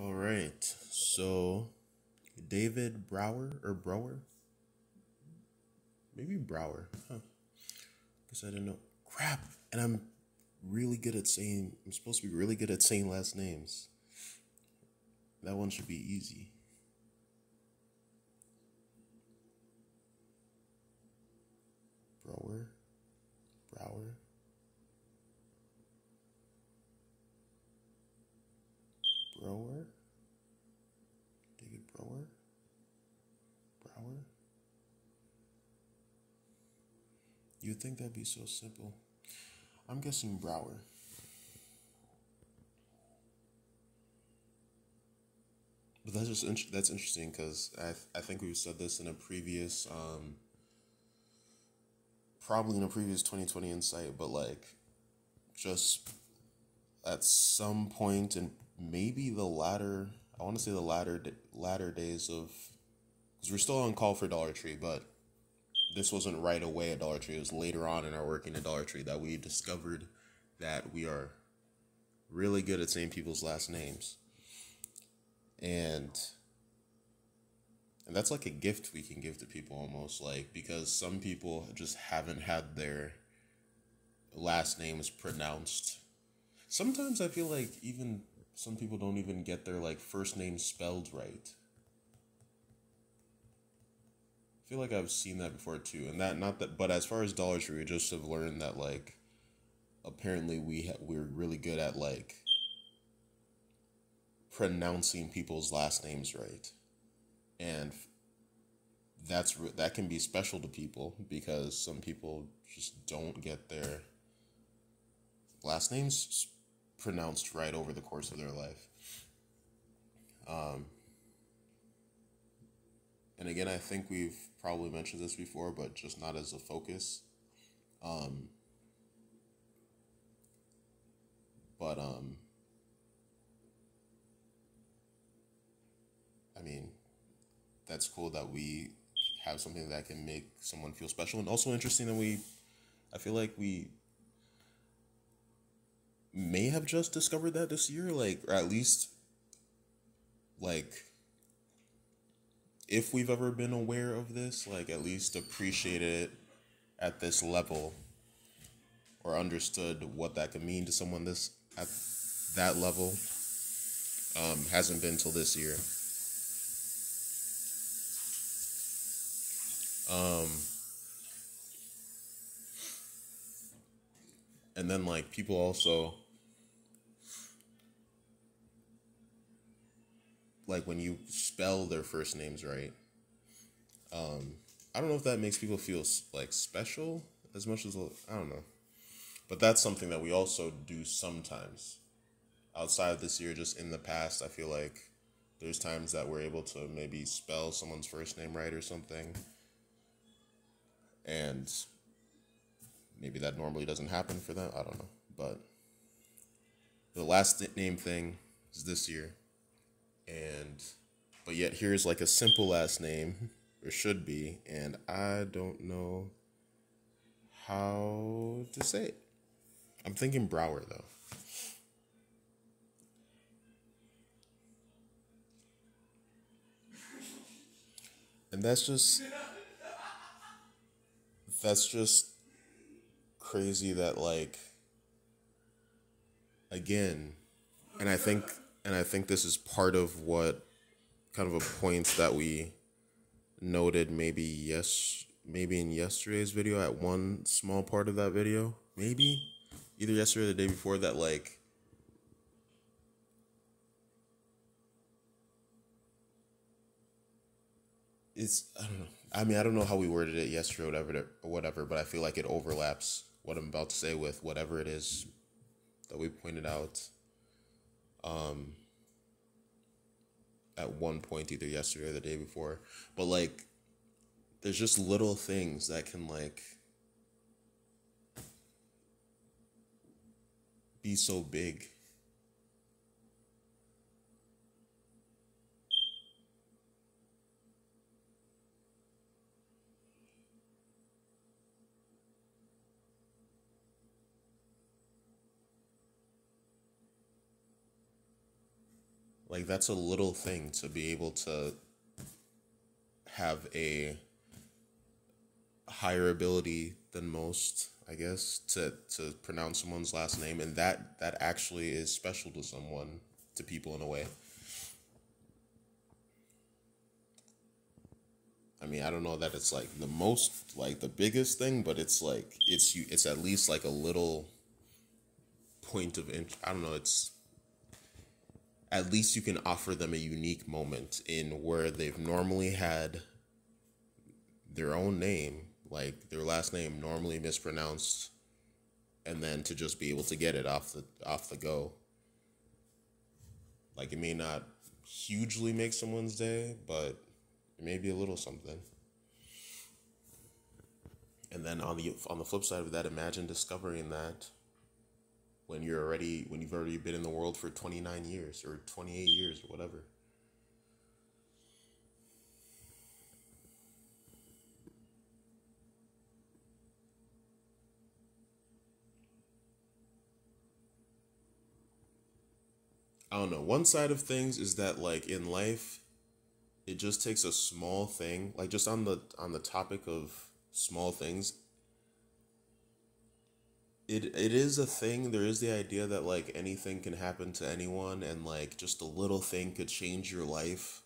All right. So, David Brower or Brower? Maybe Brower. Huh. Guess I didn't know. Crap. And I'm really good at saying, I'm supposed to be really good at saying last names. That one should be easy. Brower? Brower? Brower? David Brower? Brower? You'd think that'd be so simple. I'm guessing Brower. But that's just int- that's interesting because I th- I think we've said this in a previous um probably in a previous 2020 insight, but like just at some and maybe the latter I want to say the latter latter days of because we're still on call for Dollar Tree, but this wasn't right away at Dollar Tree. It was later on in our working at Dollar Tree that we discovered that we are really good at saying people's last names. And and that's like a gift we can give to people almost like because some people just haven't had their last names pronounced. Sometimes I feel like even some people don't even get their like first name spelled right. I feel like I've seen that before too, and that not that, but as far as Dollar Tree, we just have learned that like, apparently we ha- we're really good at like pronouncing people's last names right, and that's re- that can be special to people because some people just don't get their last names pronounced right over the course of their life. Um, and again, I think we've probably mentioned this before, but just not as a focus. Um, but um, I mean, that's cool that we have something that can make someone feel special, and also interesting that we, I feel like we may have just discovered that this year, like, or at least, like, if we've ever been aware of this, like, at least appreciate it at this level or understood what that could mean to someone this at that level um, hasn't been till this year. Um, and then like people also like when you spell their first names right. Um, I don't know if that makes people feel like special as much as I don't know, but that's something that we also do sometimes. Outside of this year, just in the past, I feel like there's times that we're able to maybe spell someone's first name right or something, and maybe that normally doesn't happen for them. I don't know, but the last name thing is this year, and but yet here's like a simple last name or should be, and I don't know how to say it. I'm thinking Brower though. And that's just that's just crazy that like again and I think and I think this is part of what kind of a point that we noted maybe yes maybe in yesterday's video at one small part of that video maybe either yesterday or the day before that like it's I don't know. I mean, I don't know how we worded it yesterday or whatever, or whatever, but I feel like it overlaps what I'm about to say with whatever it is that we pointed out um, at one point, either yesterday or the day before. But like, there's just little things that can like be so big. Like that's a little thing to be able to have a higher ability than most, I guess, to to pronounce someone's last name and that that actually is special to someone, to people in a way. I mean, I don't know that it's like the most like the biggest thing, but it's like it's you it's at least like a little point of int- I don't know, it's at least you can offer them a unique moment in where they've normally had their own name, like their last name normally mispronounced and then to just be able to get it off the off the go. Like it may not hugely make someone's day, but maybe a little something. And then on the on the flip side of that, imagine discovering that when you're already when you've already been in the world for 29 years or 28 years or whatever. I don't know. One side of things is that like in life it just takes a small thing, like just on the on the topic of small things. It it is a thing. There is the idea that like anything can happen to anyone and like just a little thing could change your life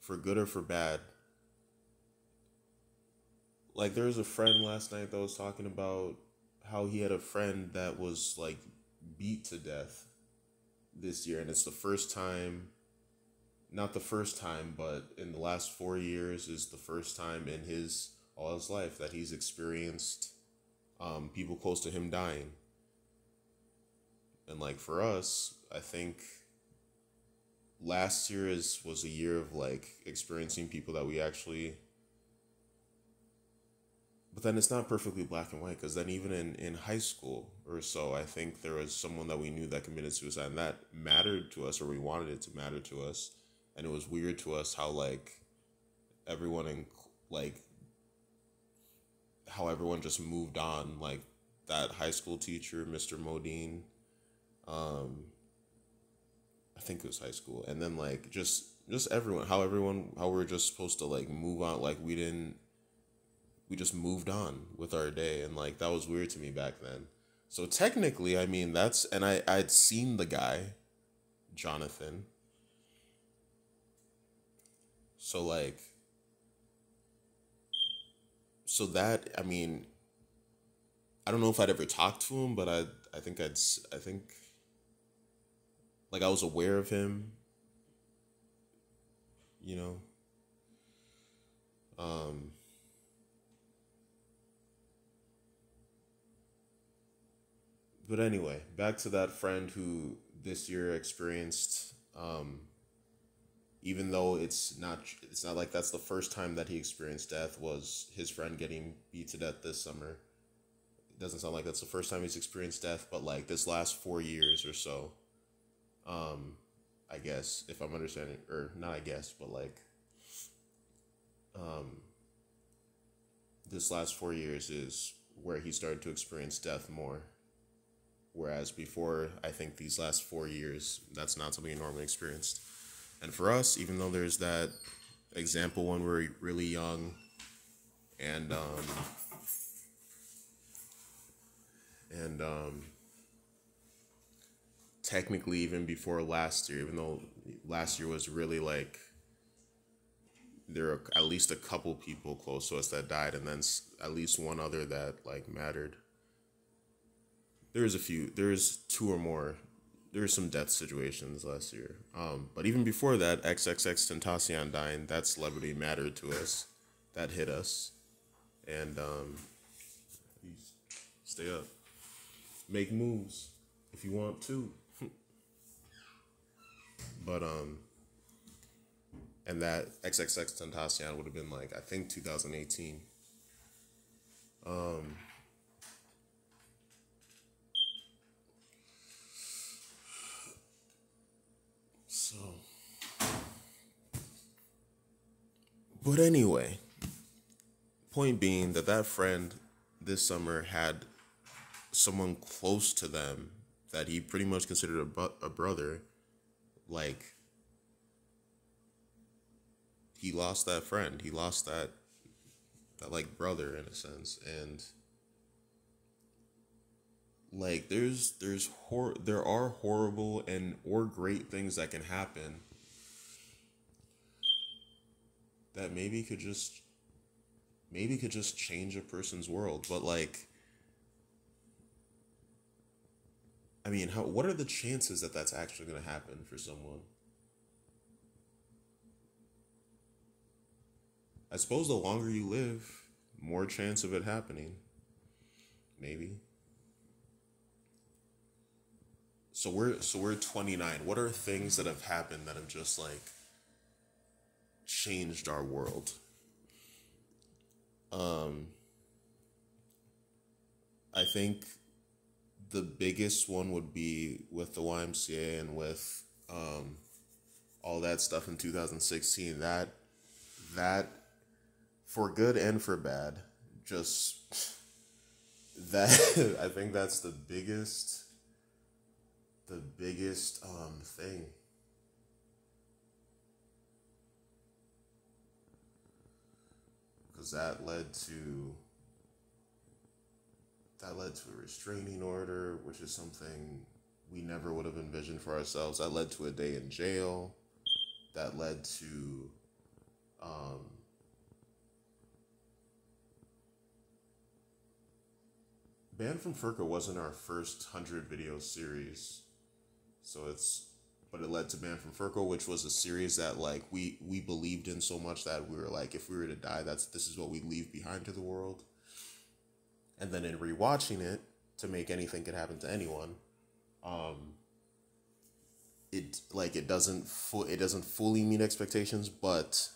for good or for bad. Like there was a friend last night that was talking about how he had a friend that was like beat to death this year and it's the first time not the first time, but in the last four years is the first time in his all his life that he's experienced um, people close to him dying. And like for us, I think last year is was a year of like experiencing people that we actually but then it's not perfectly black and white because then even in, in high school or so i think there was someone that we knew that committed suicide and that mattered to us or we wanted it to matter to us and it was weird to us how like everyone in like how everyone just moved on like that high school teacher mr modine um i think it was high school and then like just just everyone how everyone how we are just supposed to like move on like we didn't we just moved on with our day and like that was weird to me back then. So technically i mean that's and i i'd seen the guy jonathan. So like so that I mean I don't know if I'd ever talked to him, but I I think I'd I think like I was aware of him. You know. Um But anyway, back to that friend who this year experienced um even though it's not it's not like that's the first time that he experienced death was his friend getting beat to death this summer. It doesn't sound like that's the first time he's experienced death but like this last four years or so um i guess if i'm understanding or not i guess but like um this last four years is where he started to experience death more. Whereas before i think these last four years that's not something he normally experienced and for us, even though there's that example when we're really young and um, and um, technically even before last year, even though last year was really like there are at least a couple people close to us that died, and then at least one other that like mattered. There's a few. There's two or more there were some death situations last year. Um, but even before that, XXX Tentacion dying, that celebrity mattered to us. That hit us. And um, stay up. Make moves if you want to. but um and that XXX Tentacion would have been like I think 2018. Um So, but anyway, point being that that friend this summer had someone close to them that he pretty much considered a, bu- a brother, like he lost that friend. He lost that that like brother in a sense and like there's there's hor- there are horrible and or great things that can happen that maybe could just maybe could just change a person's world but like i mean how what are the chances that that's actually going to happen for someone? I suppose the longer you live more chance of it happening. Maybe. So we're so we're 29 what are things that have happened that have just like changed our world um i think the biggest one would be with the ymca and with um all that stuff in 2016 that that for good and for bad just that i think that's the biggest the biggest um, thing. Because that led to that led to a restraining order, which is something we never would have envisioned for ourselves. That led to a day in jail. That led to um, Banned from FERCA wasn't our first 100 video series. So it's, but it led to Banned from FERCA, which was a series that like we we believed in so much that we were like, if we were to die, that's this is what we leave behind to the world. And then in rewatching it, to make anything could happen to anyone, um, it like it doesn't fu- it doesn't fully meet expectations, but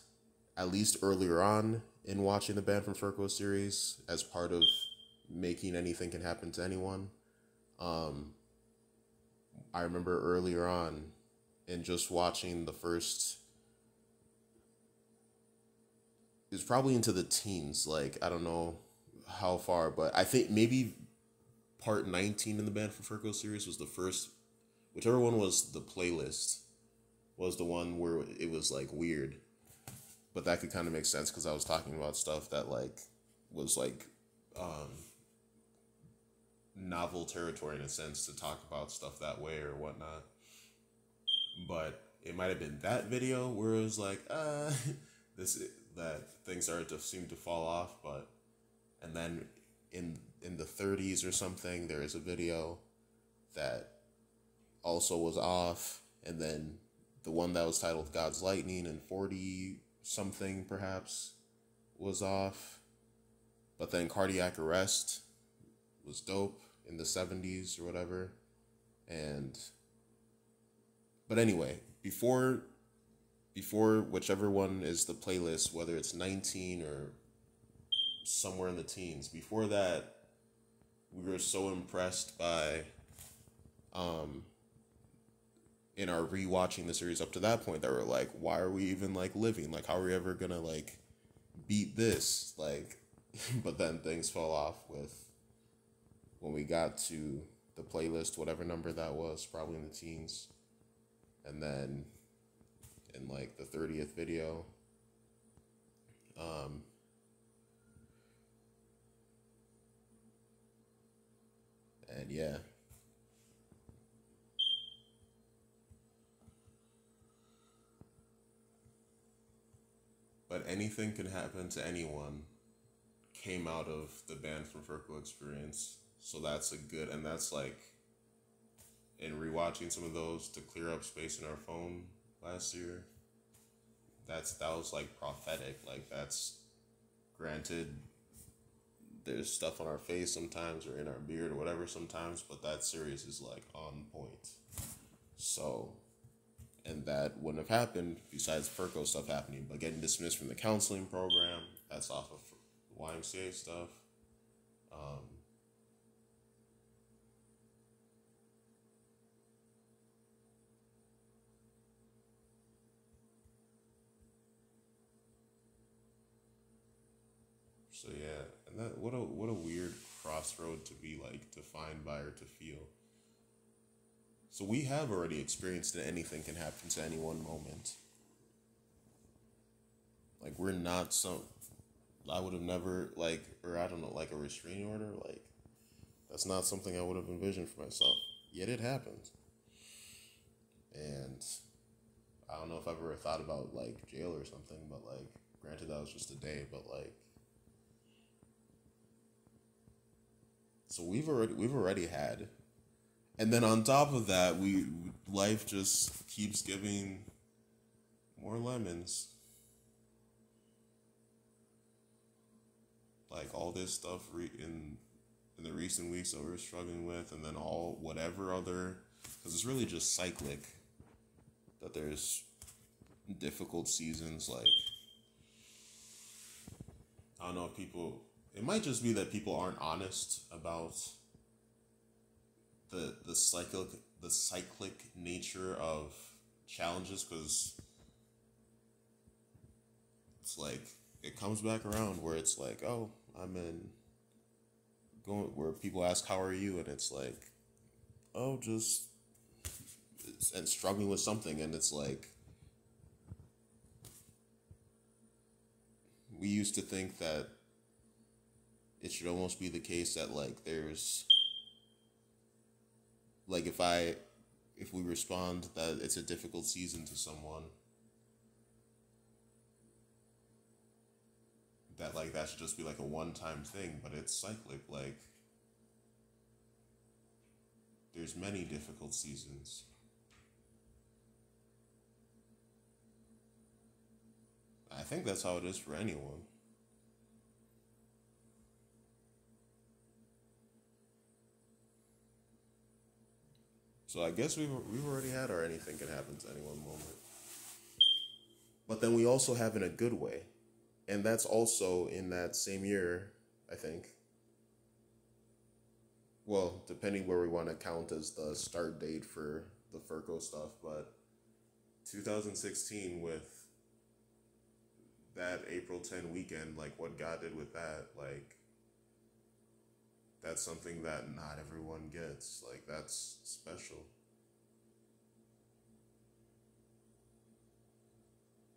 at least earlier on in watching the Banned from FERCA series, as part of making anything can happen to anyone, um, I remember earlier on in just watching the first was probably into the teens, like I don't know how far, but I think maybe part 19 in the Banned from FERCA series was the first whichever one was the playlist was the one where it was like weird. But that could kind of make sense because I was talking about stuff that like was like um novel territory in a sense to talk about stuff that way or whatnot. But it might have been that video where it was like, uh, this that things started to seem to fall off, but and then in in the 30s or something, there is a video that also was off, and then the one that was titled God's Lightning and 40 something perhaps was off. But then cardiac arrest was dope in the 70s or whatever. And but anyway, before before whichever one is the playlist, whether it's 19 or somewhere in the teens, before that we were so impressed by um in our rewatching the series up to that point that we're like, why are we even like living? Like how are we ever gonna like beat this? Like but then things fell off with when we got to the playlist, whatever number that was, probably in the teens. And then in like the 30th video, um, and yeah. But anything can happen to anyone came out of the Banned from FERCA experience. So that's a good, and that's like, in rewatching some of those to clear up space in our phone last year. That's that was like prophetic. Like that's, granted. There's stuff on our face sometimes, or in our beard, or whatever sometimes, but that series is like on point. So, and that wouldn't have happened besides FERCO stuff happening, but getting dismissed from the counseling program. That's off of YMCA stuff. Um, So yeah, and that what a what a weird crossroad to be like defined by or to feel. So we have already experienced that anything can happen to any one moment. Like we're not some. I would have never like, or I don't know, like a restraining order. Like that's not something I would have envisioned for myself. Yet it happened. And I don't know if I've ever thought about like jail or something, but like, granted that was just a day, but like. So we've already we've already had, and then on top of that, we life just keeps giving more lemons. Like all this stuff re- in in the recent weeks that we're struggling with, and then all whatever other, because it's really just cyclic. That there's difficult seasons like I don't know if people it might just be that people aren't honest about the the cyclic the cyclic nature of challenges because it's like it comes back around where it's like oh i'm in going where people ask how are you? And it's like oh just and struggling with something. And it's like we used to think that it should almost be the case that like there's like if I if we respond that it's a difficult season to someone that like that should just be like a one time thing, but it's cyclic like there's many difficult seasons. I think that's how it is for anyone. So I guess we've we've already had our anything can happen to any one moment. But then we also have in a good way. And that's also in that same year, I think. Well, depending where we want to count as the start date for the Furco stuff, but 2016 with that April 10 weekend, like what God did with that, like that's something that not everyone gets. Like that's special.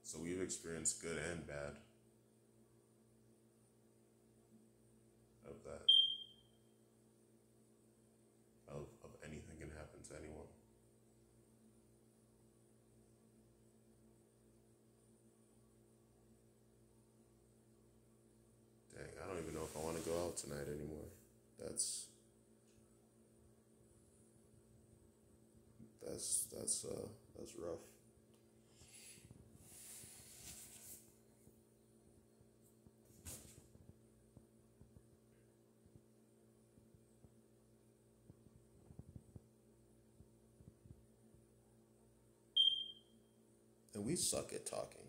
So we've experienced good and bad of that. Of, of anything can happen to anyone. Dang, I don't even know if I want to go out tonight anymore. That's that's that's uh that's rough. And we suck at talking.